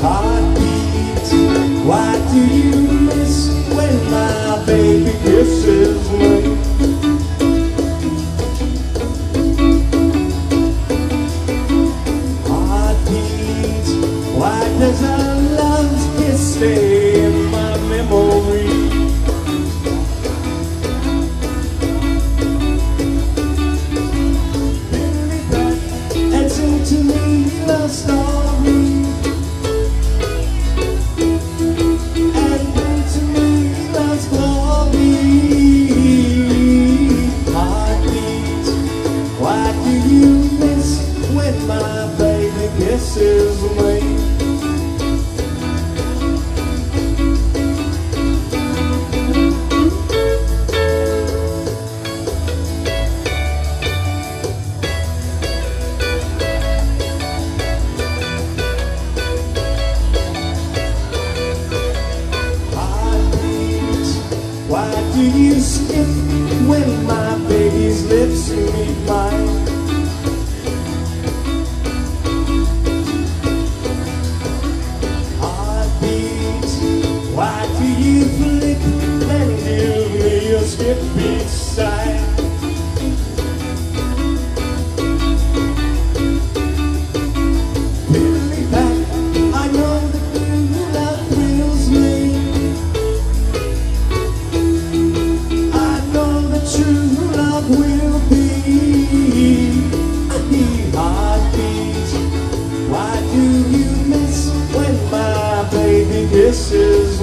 heartbeat. Why do you miss when my baby kisses do you skip when my baby's lips meet mine? Heartbeat. Why do you flip and give me a skip beat will be a heartbeat. Why do you miss when my baby kisses